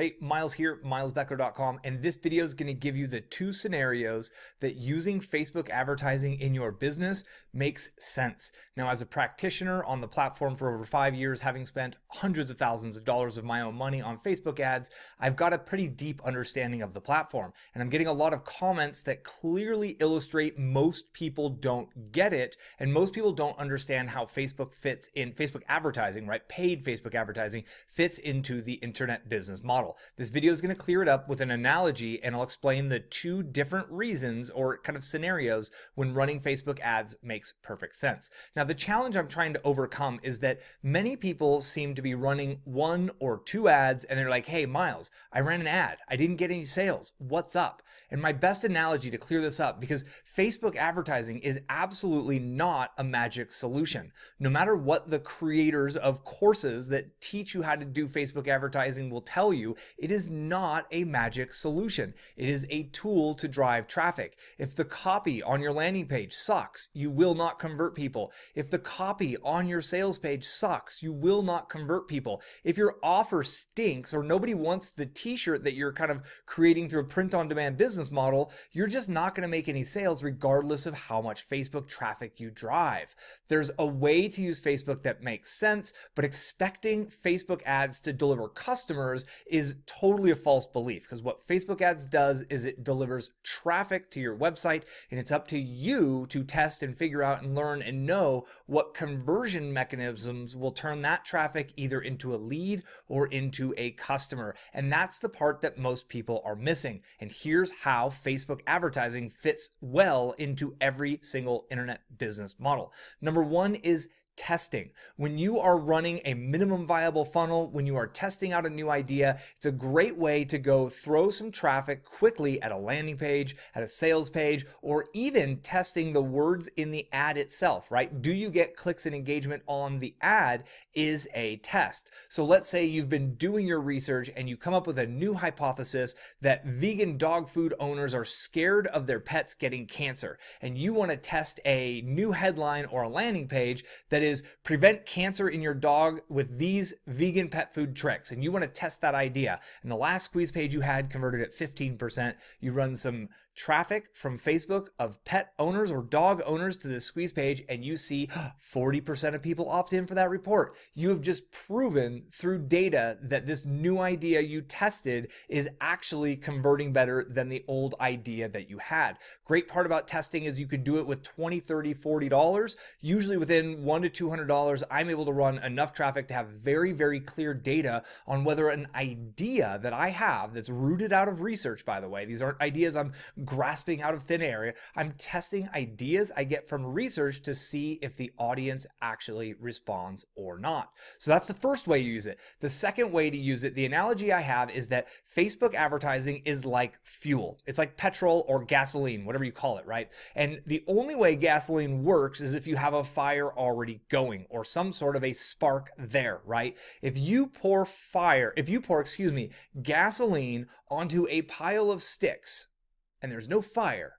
Hey, Miles here, milesbeckler.com, and this video is going to give you the two scenarios that using Facebook advertising in your business makes sense. Now, as a practitioner on the platform for over five years, having spent hundreds of thousands of dollars of my own money on Facebook ads, I've got a pretty deep understanding of the platform, and I'm getting a lot of comments that clearly illustrate most people don't get it, and most people don't understand how Facebook fits in Facebook advertising, right? Paid Facebook advertising fits into the internet business model model. This video is going to clear it up with an analogy and I'll explain the two different reasons or kind of scenarios when running Facebook ads makes perfect sense. Now, the challenge I'm trying to overcome is that many people seem to be running one or two ads and they're like, hey, Miles, I ran an ad. I didn't get any sales. What's up? And my best analogy to clear this up, because Facebook advertising is absolutely not a magic solution. No matter what the creators of courses that teach you how to do Facebook advertising will tell you, it is not a magic solution. It is a tool to drive traffic. If the copy on your landing page sucks, you will not convert people. If the copy on your sales page sucks, you will not convert people. If your offer stinks or nobody wants the t-shirt that you're kind of creating through a print on demand business model, you're just not going to make any sales regardless of how much Facebook traffic you drive. There's a way to use Facebook that makes sense, but expecting Facebook ads to deliver customers is is totally a false belief because what Facebook ads does is it delivers traffic to your website and it's up to you to test and figure out and learn and know what conversion mechanisms will turn that traffic either into a lead or into a customer. And that's the part that most people are missing. And here's how Facebook advertising fits well into every single internet business model. Number one is testing. When you are running a minimum viable funnel, when you are testing out a new idea, it's a great way to go throw some traffic quickly at a landing page, at a sales page, or even testing the words in the ad itself, right? Do you get clicks and engagement on the ad is a test. So let's say you've been doing your research and you come up with a new hypothesis that vegan dog food owners are scared of their pets getting cancer, and you want to test a new headline or a landing page that is is prevent cancer in your dog with these vegan pet food tricks. And you want to test that idea. And the last squeeze page you had converted at 15%. You run some traffic from Facebook of pet owners or dog owners to the squeeze page, and you see 40% of people opt in for that report. You have just proven through data that this new idea you tested is actually converting better than the old idea that you had. Great part about testing is you could do it with 20, 30, 40 dollars. Usually within one to 200 dollars, I'm able to run enough traffic to have very, very clear data on whether an idea that I have that's rooted out of research, by the way, these aren't ideas I'm grasping out of thin air. I'm testing ideas I get from research to see if the audience actually responds or not. So that's the first way you use it. The second way to use it, the analogy I have is that Facebook advertising is like fuel. It's like petrol or gasoline, whatever you call it, right? And the only way gasoline works is if you have a fire already going or some sort of a spark there, right? If you pour fire, if you pour, excuse me, gasoline onto a pile of sticks, and there's no fire,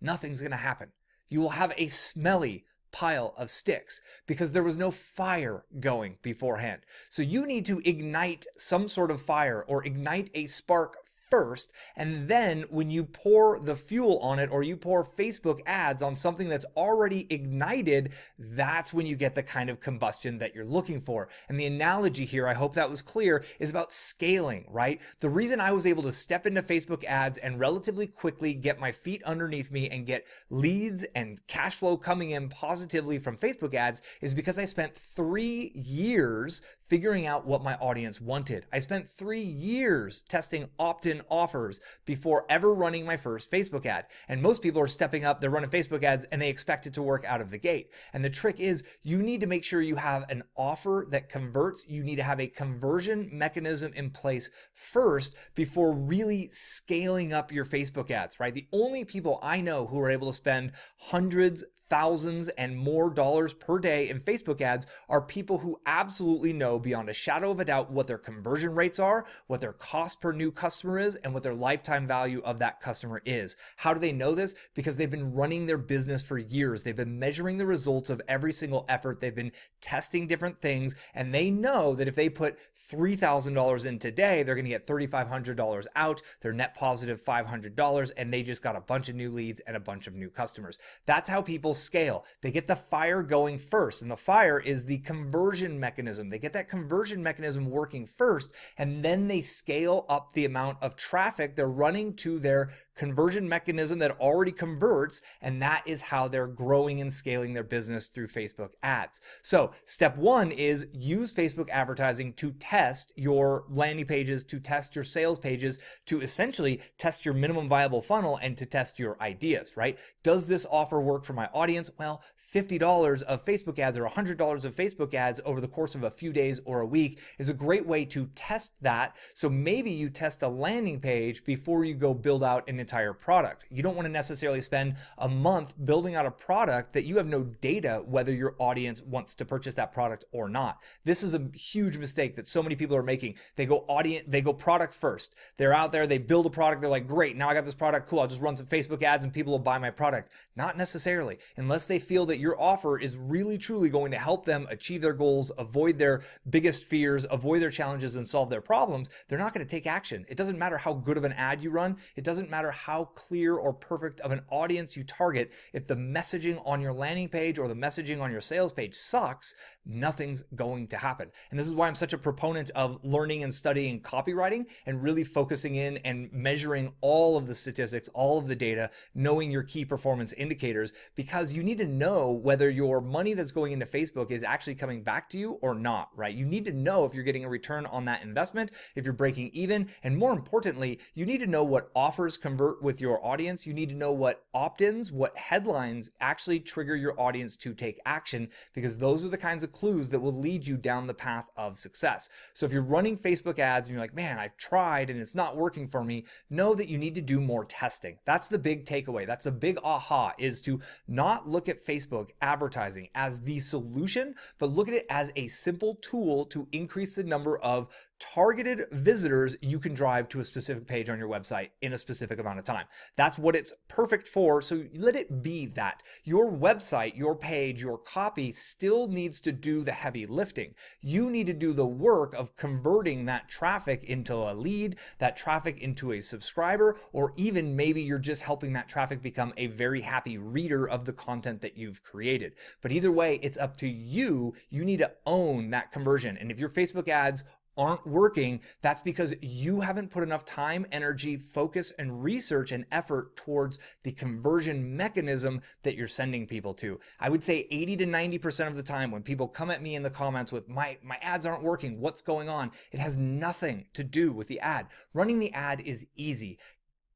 nothing's going to happen. You will have a smelly pile of sticks because there was no fire going beforehand. So you need to ignite some sort of fire or ignite a spark first. And then when you pour the fuel on it or you pour Facebook ads on something that's already ignited, that's when you get the kind of combustion that you're looking for. And the analogy here, I hope that was clear, is about scaling, right? The reason I was able to step into Facebook ads and relatively quickly get my feet underneath me and get leads and cash flow coming in positively from Facebook ads is because I spent three years figuring out what my audience wanted. I spent three years testing opt in offers before ever running my first Facebook ad. And most people are stepping up, they're running Facebook ads, and they expect it to work out of the gate. And the trick is you need to make sure you have an offer that converts. You need to have a conversion mechanism in place first before really scaling up your Facebook ads, right? The only people I know who are able to spend hundreds, thousands and more dollars per day in Facebook ads are people who absolutely know beyond a shadow of a doubt what their conversion rates are, what their cost per new customer is, and what their lifetime value of that customer is. How do they know this? Because they've been running their business for years. They've been measuring the results of every single effort. They've been testing different things, and they know that if they put $3,000 in today, they're going to get $3,500 out. They're net positive $500, and they just got a bunch of new leads and a bunch of new customers. That's how people scale. They get the fire going first, and the fire is the conversion mechanism. They get that conversion mechanism working first, and then they scale up the amount of traffic they're running to their conversion mechanism that already converts, and that is how they're growing and scaling their business through Facebook ads. So, step one is use Facebook advertising to test your landing pages, to test your sales pages, to essentially test your minimum viable funnel and to test your ideas, right? Does this offer work for my audience? Well, $50 of Facebook ads or $100 of Facebook ads over the course of a few days or a week is a great way to test that. So maybe you test a landing page before you go build out an entire product. You don't want to necessarily spend a month building out a product that you have no data whether your audience wants to purchase that product or not. This is a huge mistake that so many people are making. They go audience, they go product first. They're out there, they build a product, they're like, great, now I got this product, cool, I'll just run some Facebook ads and people will buy my product. Not necessarily, unless they feel that your offer is really truly going to help them achieve their goals, avoid their biggest fears, avoid their challenges, and solve their problems, they're not going to take action. It doesn't matter how good of an ad you run, it doesn't matter how clear or perfect of an audience you target. If the messaging on your landing page or the messaging on your sales page sucks, nothing's going to happen. And this is why I'm such a proponent of learning and studying copywriting and really focusing in and measuring all of the statistics, all of the data, knowing your key performance indicators, because you need to know whether your money that's going into Facebook is actually coming back to you or not, right? You need to know if you're getting a return on that investment, if you're breaking even, and more importantly, you need to know what offers convert with your audience. You need to know what opt ins, what headlines actually trigger your audience to take action, because those are the kinds of clues that will lead you down the path of success. So if you're running Facebook ads and you're like, man, I've tried and it's not working for me, know that you need to do more testing. That's the big takeaway. That's the big aha is to not look at Facebook advertising as the solution, but look at it as a simple tool to increase the number of targeted visitors you can drive to a specific page on your website in a specific amount of time. That's what it's perfect for. So let it be that. Your website, your page, your copy still needs to do the heavy lifting. You need to do the work of converting that traffic into a lead, that traffic into a subscriber, or even maybe you're just helping that traffic become a very happy reader of the content that you've created. But either way, it's up to you. You need to own that conversion. And if your Facebook ads aren't working, that's because you haven't put enough time, energy, focus, and research and effort towards the conversion mechanism that you're sending people to. I would say 80 to 90% of the time when people come at me in the comments with my, my ads aren't working, what's going on? It has nothing to do with the ad. Running the ad is easy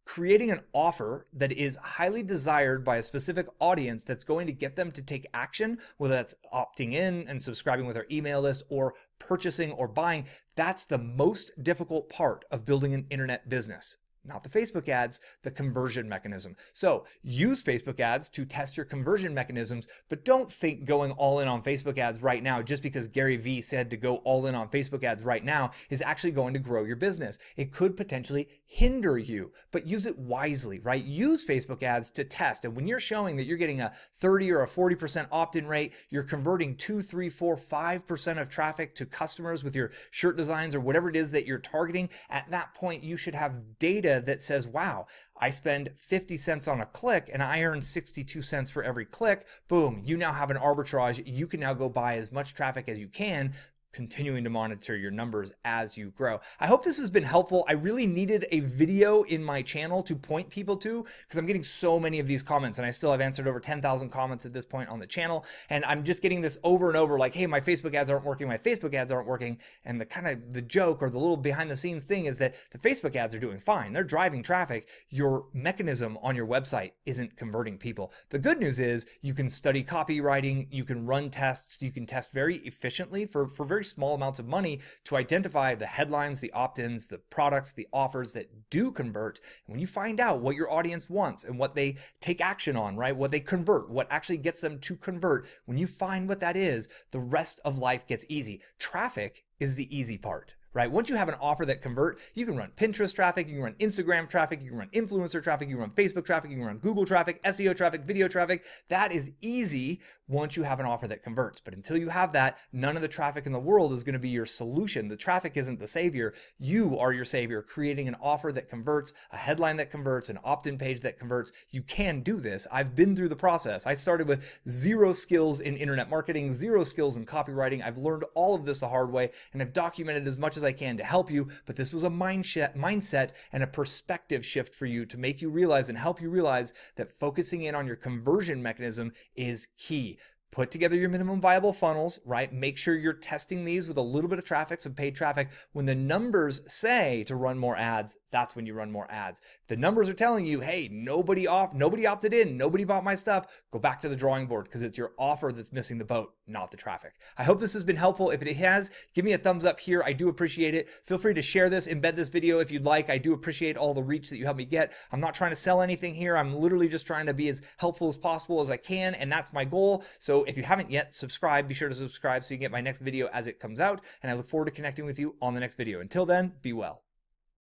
creating an offer that is highly desired by a specific audience that's going to get them to take action, whether that's opting in and subscribing with our email list or purchasing or buying, that's the most difficult part of building an internet business not the Facebook ads, the conversion mechanism. So use Facebook ads to test your conversion mechanisms, but don't think going all in on Facebook ads right now just because Gary Vee said to go all in on Facebook ads right now is actually going to grow your business. It could potentially hinder you, but use it wisely, right? Use Facebook ads to test. And when you're showing that you're getting a 30 or a 40% opt-in rate, you're converting two, three, four, five percent of traffic to customers with your shirt designs or whatever it is that you're targeting, at that point you should have data that says, wow, I spend 50 cents on a click and I earn 62 cents for every click. Boom, you now have an arbitrage. You can now go buy as much traffic as you can continuing to monitor your numbers as you grow. I hope this has been helpful. I really needed a video in my channel to point people to because I'm getting so many of these comments and I still have answered over 10,000 comments at this point on the channel. And I'm just getting this over and over like, hey, my Facebook ads aren't working, my Facebook ads aren't working. And the kind of the joke or the little behind the scenes thing is that the Facebook ads are doing fine. They're driving traffic. Your mechanism on your website isn't converting people. The good news is you can study copywriting, you can run tests, you can test very efficiently for, for very small amounts of money to identify the headlines, the opt ins, the products, the offers that do convert. And when you find out what your audience wants and what they take action on, right? What they convert, what actually gets them to convert, when you find what that is, the rest of life gets easy. Traffic is the easy part right? Once you have an offer that convert, you can run Pinterest traffic, you can run Instagram traffic, you can run influencer traffic, you can run Facebook traffic, you can run Google traffic, SEO traffic, video traffic. That is easy once you have an offer that converts. But until you have that, none of the traffic in the world is going to be your solution. The traffic isn't the savior. You are your savior, creating an offer that converts, a headline that converts, an opt-in page that converts. You can do this. I've been through the process. I started with zero skills in internet marketing, zero skills in copywriting. I've learned all of this the hard way and I've documented as much as I can to help you, but this was a mindset, mindset and a perspective shift for you to make you realize and help you realize that focusing in on your conversion mechanism is key put together your minimum viable funnels, right? Make sure you're testing these with a little bit of traffic, some paid traffic. When the numbers say to run more ads, that's when you run more ads. If the numbers are telling you, hey, nobody off, nobody opted in, nobody bought my stuff, go back to the drawing board because it's your offer that's missing the boat, not the traffic. I hope this has been helpful. If it has, give me a thumbs up here. I do appreciate it. Feel free to share this, embed this video if you'd like. I do appreciate all the reach that you help me get. I'm not trying to sell anything here. I'm literally just trying to be as helpful as possible as I can, and that's my goal. So if you haven't yet, subscribe. Be sure to subscribe so you get my next video as it comes out. And I look forward to connecting with you on the next video. Until then, be well.